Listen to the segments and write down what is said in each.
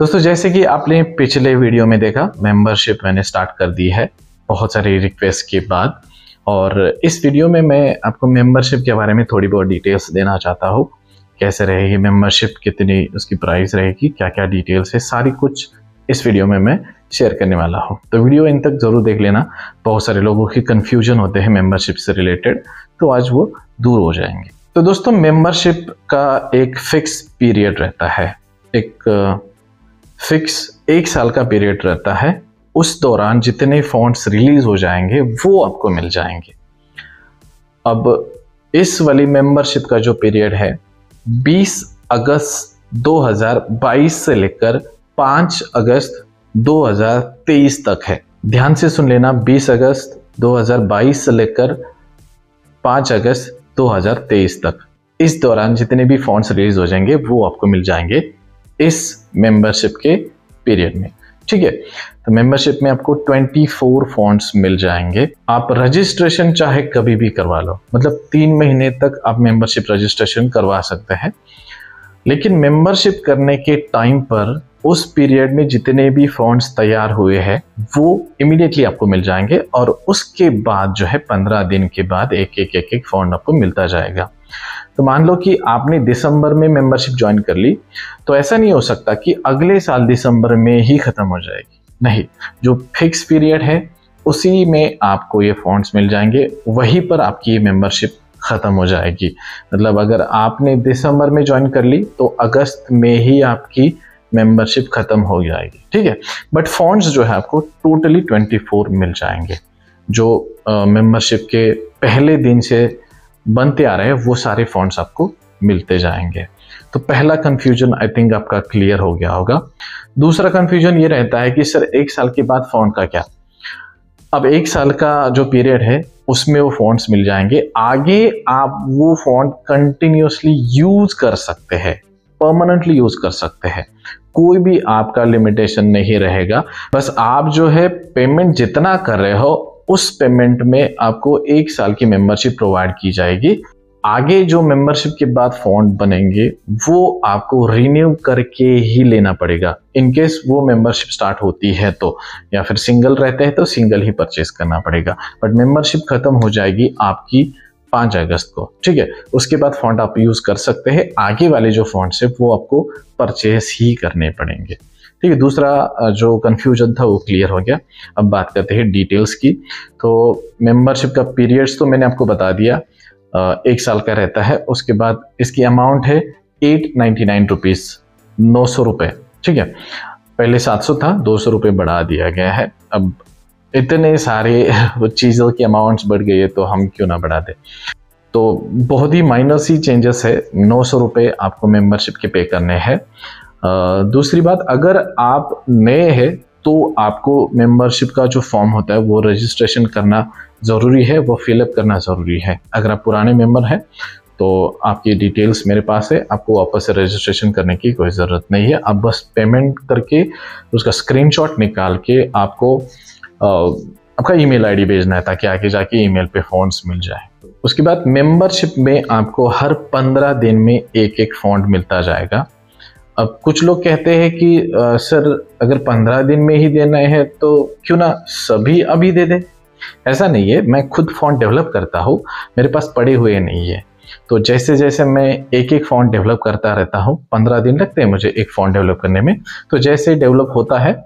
दोस्तों, जैसे कि आपने पिछले वीडियो में देखा मेंबरशिप मैंने स्टार्ट कर दी है बहुत सारी रिक्वेस्ट के बाद। और इस वीडियो में मैं आपको मेंबरशिप के बारे में थोड़ी बहुत डिटेल्स देना चाहता हूँ। कैसे रहेगी मेंबरशिप कितनी उसकी प्राइस रहेगी क्या क्या डिटेल्स है, सारी कुछ इस वीडियो में मैं शेयर करने वाला हूँ। तो वीडियो इन तक ज़रूर देख लेना। बहुत सारे लोगों की कन्फ्यूज़न होते हैं मेंबरशिप से रिलेटेड तो आज वो दूर हो जाएँगे। तो दोस्तों मेंबरशिप का एक फिक्स पीरियड रहता है। एक फिक्स एक साल का पीरियड रहता है। उस दौरान जितने फॉन्ट्स रिलीज़ हो जाएँगे, वो आपको मिल जाएँगे। अब इस वाली मेंबरशिप का जो पीरियड है 20 अगस्त 2022 से लेकर 5 अगस्त 2023 तक है। ध्यान से सुन लेना 20 अगस्त 2022 से लेकर 5 अगस्त 2023 तक। इस दौरान जितने भी फॉन्ट्स रिलीज़ हो जाएँगे, वो आपको मिल जाएँगे। इस मेंबरशिप के पीरियड में। ठीक है? तो मेंबरशिप में आपको 24 फॉन्ट्स मिल जाएँगे। आप रजिस्ट्रेशन चाहे कभी भी करवा लो। मतलब तीन महीने तक आप मेंबरशिप रजिस्ट्रेशन करवा सकते हैं। लेकिन मेंबरशिप करने के टाइम पर उस पीरियड में जितने भी फॉन्ट्स तैयार हुए हैं, वो इमीडिएटली आपको मिल जाएँगे और उसके बाद जो है पंद्रह दिन के बाद एक एक एक एक फॉन्ट आपको मिलता जाएगा। तो मान लो कि आपने दिसंबर में मेंबरशिप ज्वाइन कर ली तो ऐसा नहीं हो सकता कि अगले साल दिसंबर में ही खत्म हो जाएगी। नहीं, जो फिक्स पीरियड है, उसी में आपको ये फॉन्ट्स मिल जाएँगे, वहीं पर आपकी ये मेंबरशिप ख़त्म हो जाएगी। मतलब अगर आपने दिसंबर में ज्वाइन कर ली तो अगस्त में ही आपकी मेंबरशिप ख़त्म हो जाएगी। ठीक है? बट फॉन्ट्स जो है आपको टोटली 24 मिल जाएँगे, जो मेंबरशिप के पहले दिन से बनते आ रहे हैं, वो सारे फॉन्ट्स आपको मिलते जाएँगे। तो पहला कंफ्यूजन आई थिंक आपका क्लियर हो गया होगा। दूसरा कंफ्यूजन ये रहता है कि सर, एक साल के बाद फॉन्ट का क्या? अब एक साल का जो पीरियड है, उसमें वो फॉन्ट्स मिल जाएँगे। आगे आप वो फॉन्ट कंटिन्यूसली यूज़ कर सकते हैं परमानेंटली यूज़ कर सकते हैं। कोई भी आपका लिमिटेशन नहीं रहेगा। बस आप जो है पेमेंट जितना कर रहे हो उस पेमेंट में आपको एक साल की मेंबरशिप प्रोवाइड की जाएगी। आगे जो मेंबरशिप के बाद फॉन्ड बनेंगे, वो आपको रिन्यू करके ही लेना पड़ेगा। इनकेस वो मेंबरशिप स्टार्ट होती है तो या फिर सिंगल रहते हैं तो सिंगल ही परचेस करना पड़ेगा। बट मेंबरशिप खत्म हो जाएगी आपकी पाँच अगस्त को। ठीक है? उसके बाद फॉन्ट आप यूज़ कर सकते हैं। आगे वाले जो फॉन्ट्स है, वो आपको परचेस ही करने पड़ेंगे। ठीक है, दूसरा जो कन्फ्यूज़न था वो क्लियर हो गया। अब बात करते हैं डिटेल्स की। तो मेंबरशिप का पीरियड्स तो मैंने आपको बता दिया एक साल का रहता है, उसके बाद इसकी अमाउंट है एट नाइन्टी नाइन रुपीज़ नौ सौ रुपये ठीक है? पहले सात सौ था, दो सौ रुपये बढ़ा दिया गया है। अब इतने सारे चीज़ों की अमाउंट्स बढ़ गई है तो हम क्यों ना बढ़ा दें? तो बहुत ही माइनस ही चेंजेस है, नौ सौ रुपये आपको मेंबरशिप के पे करने हैं। दूसरी बात, अगर आप नए हैं तो आपको मेंबरशिप का जो फॉर्म होता है, वो रजिस्ट्रेशन करना ज़रूरी है, वो फिलअप करना ज़रूरी है। अगर आप पुराने मेंबर हैं तो आपकी डिटेल्स मेरे पास है, आपको वापस से रजिस्ट्रेशन करने की कोई ज़रूरत नहीं है। आप बस पेमेंट करके, उसका स्क्रीनशॉट निकाल के आपको आपका ईमेल आईडी भेजना है, ताकि आगे जाके ईमेल पे फॉन्ट्स मिल जाए। उसके बाद मेंबरशिप में आपको हर पंद्रह दिन में एक एक फॉन्ट मिलता जाएगा। अब कुछ लोग कहते हैं कि आ, सर अगर पंद्रह दिन में ही देना है तो क्यों ना सभी अभी दे दे? ऐसा नहीं है मैं खुद फॉन्ट डेवलप करता हूँ मेरे पास पड़े हुए नहीं है। तो जैसे जैसे मैं एक एक फॉन्ट डेवलप करता रहता हूँ पंद्रह दिन लगते हैं मुझे एक फॉन्ट डेवलप करने में तो जैसे डेवलप होता है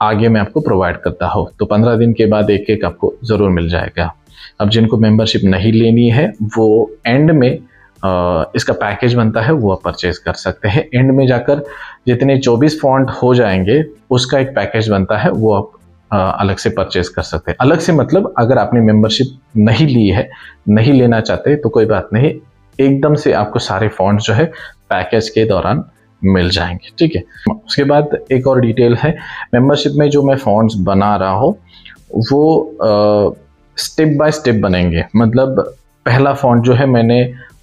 आगे मैं आपको प्रोवाइड करता हूँ। तो पंद्रह दिन के बाद एक एक आपको ज़रूर मिल जाएगा। अब जिनको मेंबरशिप नहीं लेनी है वो एंड में इसका पैकेज बनता है, वो आप परचेज कर सकते हैं। एंड में जाकर जितने 24 फॉन्ट हो जाएँगे, उसका एक पैकेज बनता है, वो आप अलग से परचेज कर सकते हैं। अलग से मतलब अगर आपने मेंबरशिप नहीं ली है, नहीं लेना चाहते तो कोई बात नहीं, एकदम से आपको सारे फॉन्ट जो है पैकेज के दौरान मिल जाएँगे, ठीक है? उसके बाद एक और डिटेल है मेंबरशिप में जो मैं फॉन्ट्स बना रहा हूँ, वो स्टेप बाय स्टेप बनेंगे। मतलब पहला फॉन्ट जो है मैंने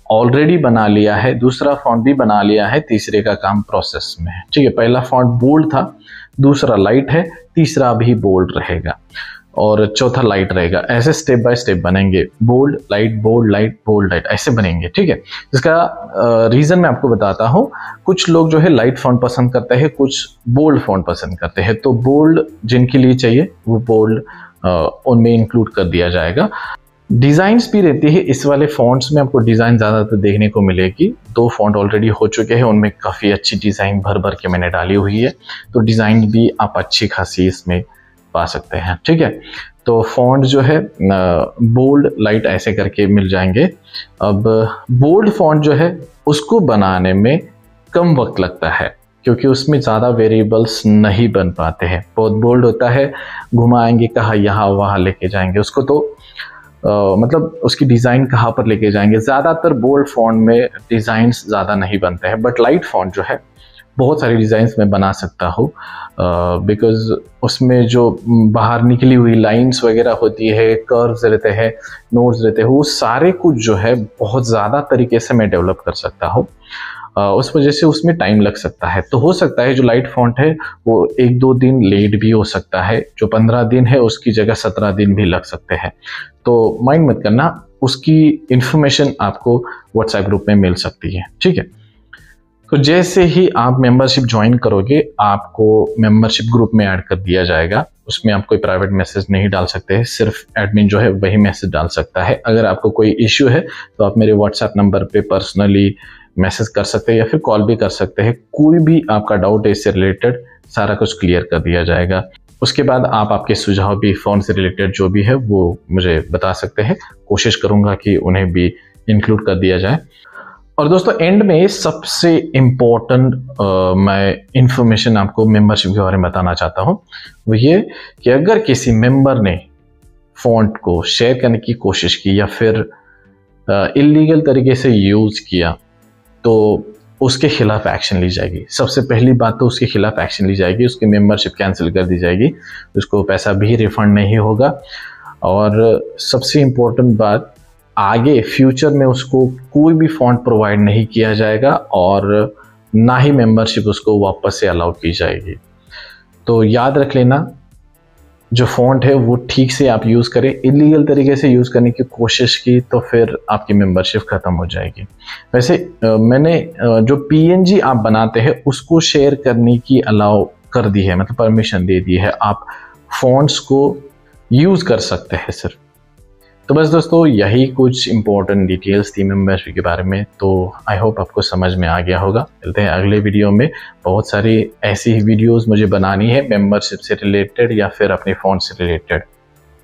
ऑलरेडी बना लिया है, दूसरा फॉन्ट भी बना लिया है, तीसरे का काम प्रोसेस में है। ठीक है, पहला फॉन्ट बोल्ड था, दूसरा लाइट है, तीसरा भी बोल्ड रहेगा, और चौथा लाइट रहेगा। ऐसे स्टेप बाय स्टेप बनेंगे bold light bold light bold light ऐसे बनेंगे, ठीक है? इसका रीजन मैं आपको बताता हूँ, कुछ लोग जो है लाइट फॉन्ट पसंद करते हैं, कुछ बोल्ड फॉन्ट पसंद करते हैं तो बोल्ड जिनके लिए चाहिए, वो बोल्ड उनमें इंक्लूड कर दिया जाएगा। डिजाइन्स भी रहती है। इस वाले फॉन्ट्स में आपको डिज़ाइन ज़्यादातर देखने को मिलेगी। दो फॉन्ट ऑलरेडी हो चुके हैं। उनमें काफ़ी अच्छी डिज़ाइन भर भर के मैंने डाली हुई है। तो डिज़ाइन भी आप अच्छी खासी इसमें पा सकते हैं। ठीक है? तो फॉन्ट जो है बोल्ड लाइट ऐसे करके मिल जाएँगे। अब बोल्ड फॉन्ट जो है, उसको बनाने में कम वक्त लगता है, क्योंकि उसमें ज़्यादा वेरिएबल्स नहीं बन पाते हैं। बहुत बोल्ड होता है, घुमाएँगे कहा, यहाँ, वहाँ लेके जाएँगे। उसको तो मतलब उसकी डिज़ाइन कहाँ पर लेके जाएँगे? ज़्यादातर बोल्ड फॉन्ट में डिज़ाइंस ज़्यादा नहीं बनते हैं बट लाइट फॉन्ट जो है, बहुत सारी डिज़ाइंस मैं बना सकता हूँ। बिकॉज़ उसमें जो बाहर निकली हुई लाइंस वगैरह होती है कर्व्स रहते हैं नोट्स रहते हैं, वो सारे कुछ जो है बहुत ज़्यादा तरीके से मैं डेवलप कर सकता हूँ। उस वजह से उसमें टाइम लग सकता है। तो हो सकता है जो लाइट फॉन्ट है, वो एक दो दिन लेट भी हो सकता है, जो पंद्रह दिन है, उसकी जगह सत्रह दिन भी लग सकते हैं। तो माइंड मत करना, उसकी इंफॉर्मेशन आपको व्हाट्सएप ग्रुप में मिल सकती है, ठीक है? तो जैसे ही आप मेंबरशिप ज्वाइन करोगे, आपको मेंबरशिप ग्रुप में ऐड कर दिया जाएगा। उसमें आप कोई प्राइवेट मैसेज नहीं डाल सकते हैं सिर्फ़ एडमिन जो है वही मैसेज डाल सकता है। अगर आपको कोई इश्यू है तो आप मेरे व्हाट्सएप नंबर पे पर्सनली मैसेज कर सकते हैं या फिर कॉल भी कर सकते हैं। कोई भी आपका डाउट है, इससे रिलेटेड सारा कुछ क्लियर कर दिया जाएगा। उसके बाद आप आपके सुझाव भी फ़ोन से रिलेटेड जो भी है, वो मुझे बता सकते हैं। कोशिश करूँगा कि उन्हें भी इंक्लूड कर दिया जाए। और दोस्तों एंड में सबसे इम्पोर्टेंट मैं इंफॉर्मेशन आपको मेंबरशिप के बारे में बताना चाहता हूँ, वो ये कि अगर किसी मेंबर ने फॉन्ट को शेयर करने की कोशिश की या फिर इलीगल तरीके से यूज़ किया तो उसके खिलाफ एक्शन ली जाएगी। सबसे पहली बात तो उसके खिलाफ एक्शन ली जाएगी, उसकी मेंबरशिप कैंसिल कर दी जाएगी, उसको पैसा भी रिफंड नहीं होगा। और सबसे इम्पोर्टेंट बात, आगे फ्यूचर में उसको कोई भी फॉन्ट प्रोवाइड नहीं किया जाएगा और ना ही मेंबरशिप उसको वापस से अलाउ की जाएगी। तो याद रख लेना जो फॉन्ट है, वो ठीक से आप यूज़ करें इलीगल तरीके से यूज़ करने की कोशिश की तो फिर आपकी मेंबरशिप ख़त्म हो जाएगी। वैसे मैंने जो पीएनजी आप बनाते हैं, उसको शेयर करने की अलाउ कर दी है मतलब परमिशन दे दी है। आप फॉन्ट्स को यूज़ कर सकते हैं, सिर्फ़। तो बस दोस्तों, यही कुछ इंपॉर्टेंट डिटेल्स थी मेम्बरशिप के बारे में तो आई होप आपको समझ में आ गया होगा। मिलते हैं अगले वीडियो में। बहुत सारी ऐसी ही वीडियोस मुझे बनानी है मेंबरशिप से रिलेटेड या फिर अपने फ़ोन से रिलेटेड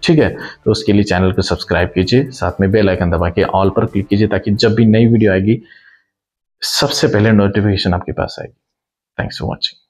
ठीक है? तो उसके लिए चैनल को सब्सक्राइब कीजिए, साथ में बेल आइकन दबा के ऑल पर क्लिक कीजिए, ताकि जब भी नई वीडियो आएगी, सबसे पहले नोटिफिकेशन आपके पास आएगी। Thanks for watching